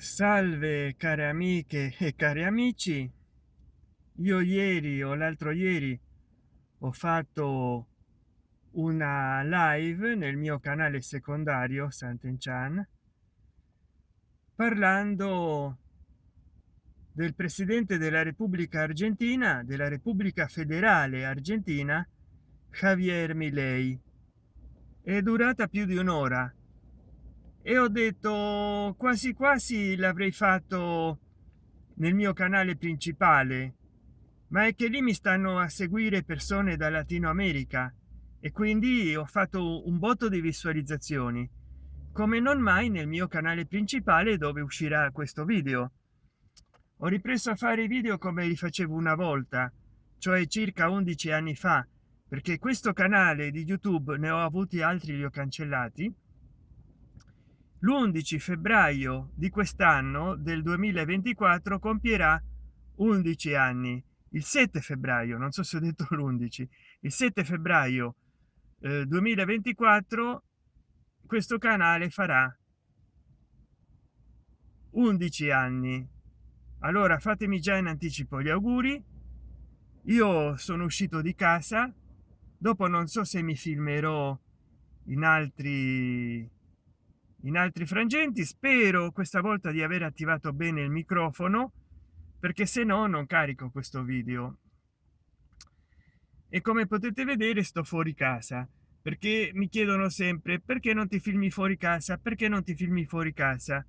salve care amiche e cari amici. Io ieri o l'altro ieri ho fatto una live nel mio canale secondario Sant'Enchan parlando del presidente della repubblica argentina della repubblica federale argentina javier milei. È durata più di un'ora e ho detto quasi quasi l'avrei fatto nel mio canale principale. Ma è che lì mi stanno a seguire persone da latino america. E quindi ho fatto un botto di visualizzazioni. Come non mai nel mio canale principale dove uscirà questo video. Ho ripreso a fare i video come li facevo una volta cioè circa 11 anni fa perché questo canale di youtube ne ho avuti altri li ho cancellati l'11 febbraio di quest'anno del 2024 compierà 11 anni. Il 7 febbraio non so se ho detto l'11 il 7 febbraio eh, 2024 questo canale farà 11 anni. Allora fatemi già in anticipo gli auguri. Io sono uscito di casa. Dopo non so se mi filmerò in altri in altri frangenti. Spero questa volta di aver attivato bene il microfono perché se no non carico questo video. E come potete vedere sto fuori casa perché mi chiedono sempre perché non ti filmi fuori casa? Perché non ti filmi fuori casa?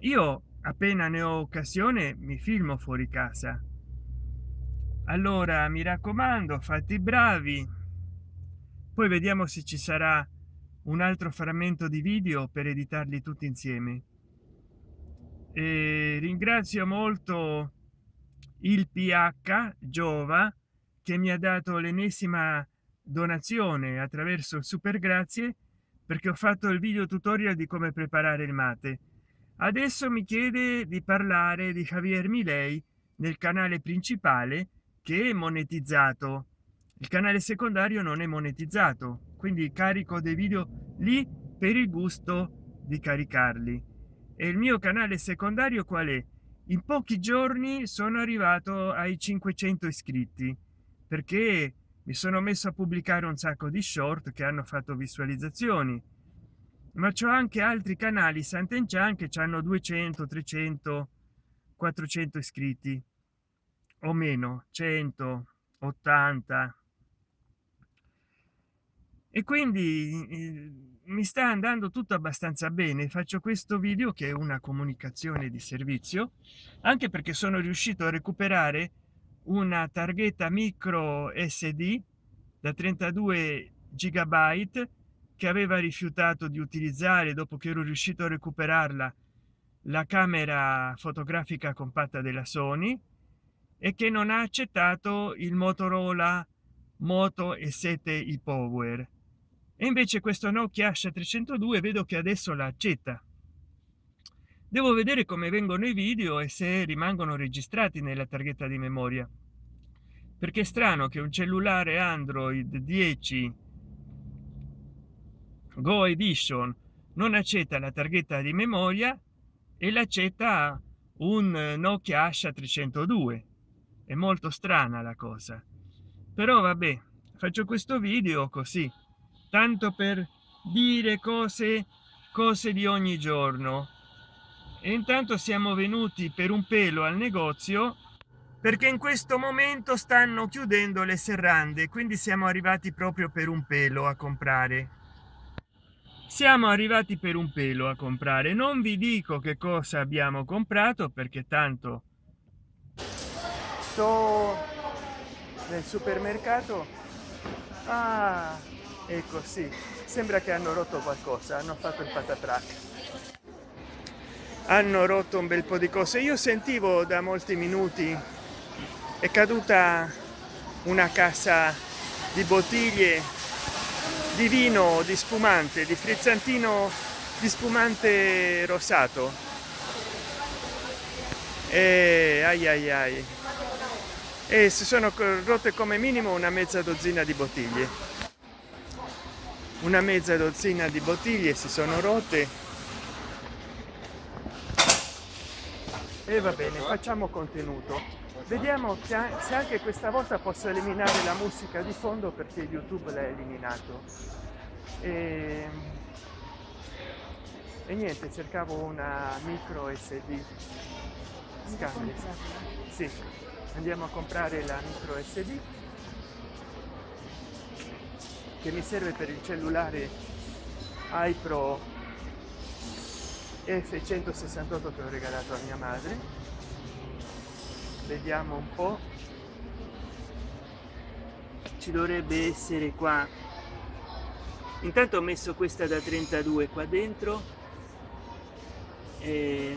Io appena ne ho occasione mi filmo fuori casa. Allora mi raccomando fatti bravi. Poi vediamo se ci sarà un altro frammento di video per editarli tutti insieme. E ringrazio molto il ph giova che mi ha dato l'ennesima donazione attraverso il super grazie perché ho fatto il video tutorial di come preparare il mate. Adesso mi chiede di parlare di javier milei nel canale principale che è monetizzato il canale secondario non è monetizzato quindi carico dei video lì per il gusto di caricarli. E il mio canale secondario qual è? In pochi giorni sono arrivato ai 500 iscritti perché mi sono messo a pubblicare un sacco di short che hanno fatto visualizzazioni. Ma c'ho anche altri canali Sant'Enchan che hanno 200 300 400 iscritti o meno 100 80 e quindi mi sta andando tutto abbastanza bene. Faccio questo video che è una comunicazione di servizio anche perché sono riuscito a recuperare una targhetta micro sd da 32 gigabyte che aveva rifiutato di utilizzare dopo che ero riuscito a recuperarla la camera fotografica compatta della sony e che non ha accettato il motorola moto e 7 i power e invece questo Nokia Asha 302 vedo che adesso la accetta. Devo vedere come vengono i video e se rimangono registrati nella targhetta di memoria. Perché è strano che un cellulare android 10 go edition non accetta la targhetta di memoria e l'accetta un nokia asha 302 è molto strana la cosa. Però vabbè faccio questo video così tanto per dire cose cose di ogni giorno. E intanto siamo venuti per un pelo al negozio perché in questo momento stanno chiudendo le serrande quindi siamo arrivati proprio per un pelo a comprare. Siamo arrivati per un pelo a comprare. Non vi dico che cosa abbiamo comprato perché tanto sto nel supermercato. Ah ecco sì. Sembra che hanno rotto qualcosa hanno fatto il patatrack hanno rotto un bel po di cose. Io sentivo da molti minuti è caduta una cassa di bottiglie di vino di spumante di frizzantino di spumante rosato. E ai ai ai. E si sono rotte come minimo una mezza dozzina di bottiglie una mezza dozzina di bottiglie si sono rotte. E va bene facciamo contenuto. Vediamo se anche questa volta posso eliminare la musica di fondo perché youtube l'ha eliminato. E, e niente cercavo una micro sd scambio sì. Andiamo a comprare la micro sd che mi serve per il cellulare iPro F168 che ho regalato a mia madre. Vediamo un po' ci dovrebbe essere qua. Intanto ho messo questa da 32 qua dentro. E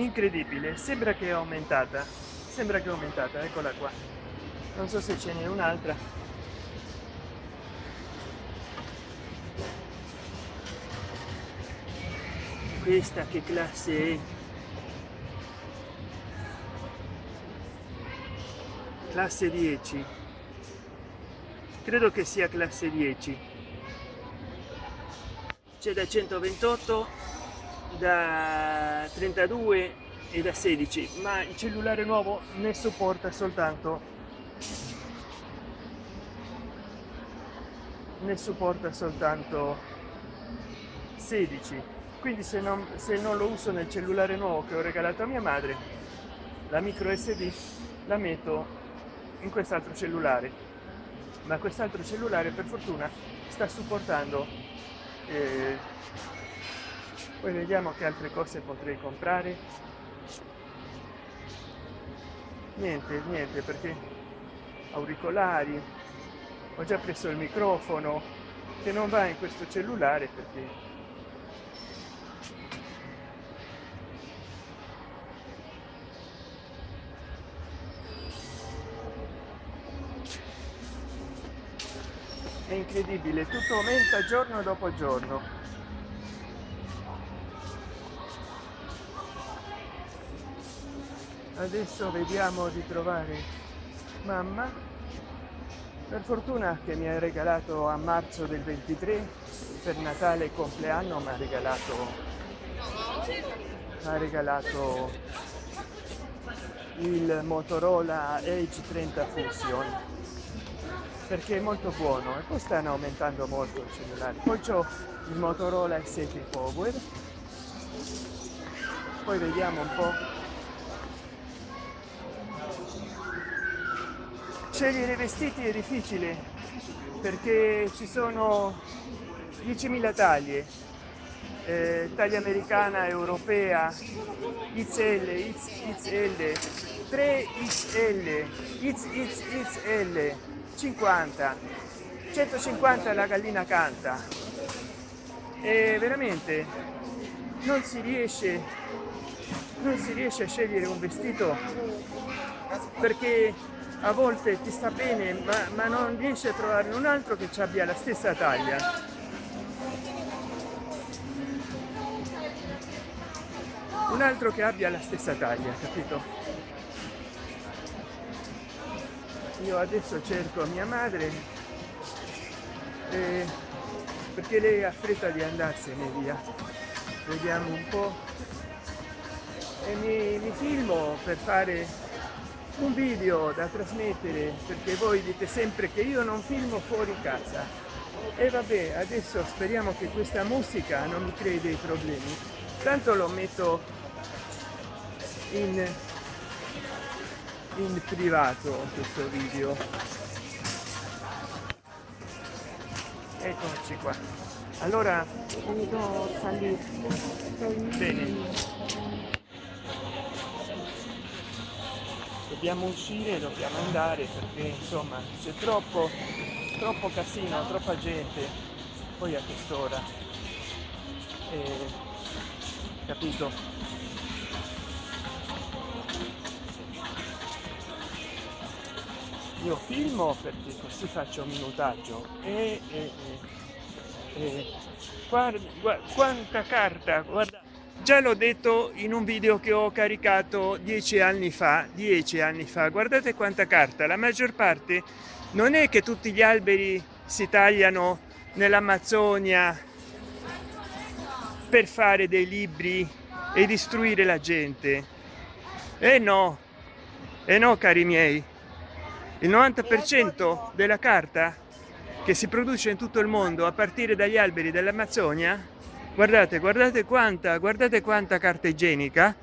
incredibile sembra che è aumentata. Sembra che è aumentata eccola qua. Non so se ce n'è un'altra. Questa che classe è? Classe 10 credo che sia classe 10 c'è da 128 da 32 e da 16 ma il cellulare nuovo ne supporta soltanto ne supporta soltanto 16 quindi se non, se non lo uso nel cellulare nuovo che ho regalato a mia madre la micro sd la metto in quest'altro cellulare. Ma quest'altro cellulare per fortuna sta supportando eh, poi vediamo che altre cose potrei comprare. Niente niente perché auricolari ho già preso il microfono che non va in questo cellulare perché è incredibile tutto aumenta giorno dopo giorno adesso vediamo di trovare mamma. Per fortuna che mi ha regalato a marzo del 23 per natale e compleanno mi ha regalato ha regalato il motorola edge 30 fusion perché è molto buono e poi stanno aumentando molto i cellulari poi c'ho il motorola s7 power. Poi vediamo un po' scegliere i vestiti è difficile perché ci sono 10.000 taglie. Eh, taglia americana europea XL XL 3XL XXXL 50 150 la gallina canta. E veramente non si riesce non si riesce a scegliere un vestito perché a volte ti sta bene ma, ma non riesci a trovare un altro che ci abbia la stessa taglia. Un altro che abbia la stessa taglia capito? Io adesso cerco mia madre eh, perché lei ha fretta di andarsene via. Vediamo un po. E mi, mi filmo per fare un video da trasmettere perché voi dite sempre che io non filmo fuori casa. E vabbè adesso speriamo che questa musica non mi crei dei problemi. Tanto lo metto in in privato questo video. Eccoci qua. Allora bene dobbiamo uscire dobbiamo andare perché insomma c'è troppo troppo casino troppa gente poi a quest'ora eh, capito? Io filmo perché così faccio un minutaggio. E, e, e, e guarda, guarda quanta carta guarda già l'ho detto in un video che ho caricato dieci anni fa dieci anni fa. Guardate quanta carta. La maggior parte non è che tutti gli alberi si tagliano nell'amazzonia per fare dei libri e distruire la gente. E eh no e eh no cari miei. Il 90 per cento della carta che si produce in tutto il mondo a partire dagli alberi dell'amazzonia guardate guardate quanta guardate quanta carta igienica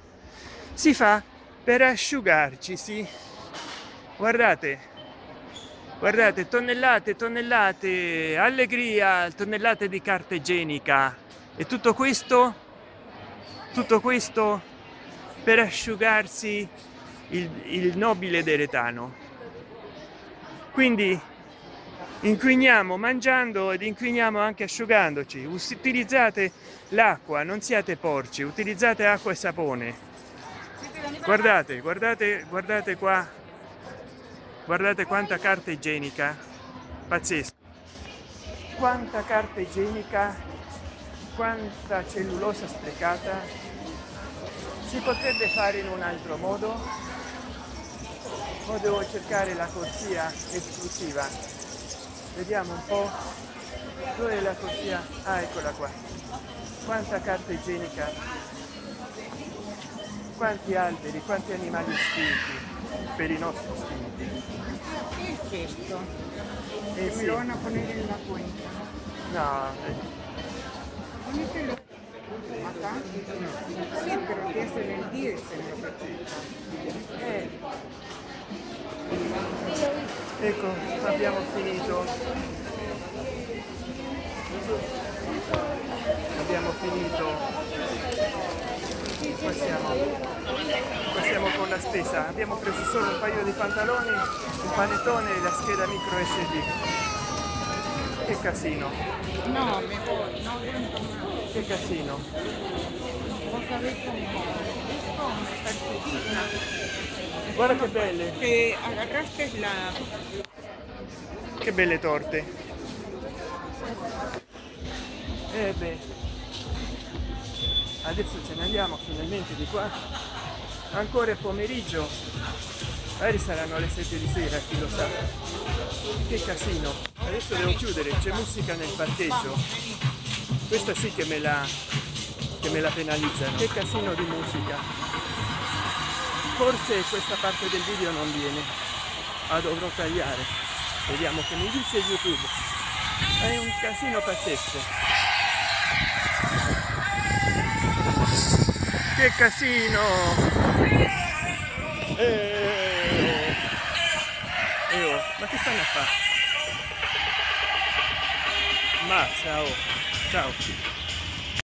si fa per asciugarci sì. Guardate guardate tonnellate tonnellate allegria tonnellate di carta igienica. E tutto questo tutto questo per asciugarsi il, il nobile deretano. Quindi inquiniamo mangiando ed inquiniamo anche asciugandoci. Utilizzate l'acqua non siate porci utilizzate acqua e sapone. Guardate guardate guardate qua. Guardate quanta carta igienica. Pazzesco. Quanta carta igienica quanta cellulosa sprecata. Si potrebbe fare in un altro modo? O devo cercare la corsia esclusiva vediamo un po' dove è la corsia ah eccola qua quanta carta igienica quanti alberi quanti animali estinti per i nostri istinti ¿Qué es esto? Eh, Me sì. lo van a poner en la cuenta. no eh, acá. Sí, pero que es el 10 en lo que cuenta. eh. Ecco abbiamo finito. Abbiamo finito. Qua siamo qua siamo con la spesa. Abbiamo preso solo un paio di pantaloni un panettone e la scheda micro sd che casino. No, mejor, no che casino Guarda che belle. Que agarraste la... che belle torte. E beh. Adesso ce ne andiamo finalmente di qua. Ancora è pomeriggio. Magari saranno le 7 di sera chi lo sa. Che casino. Adesso devo chiudere c'è musica nel parcheggio. Questa sì che me la che me la penalizzano. Che casino di musica forse questa parte del video non viene. La dovrò tagliare. Vediamo che mi dice youtube. È un casino pazzesco. Che casino! Eh, eh, oh, ma che stanno a fare? Ma ciao. Ciao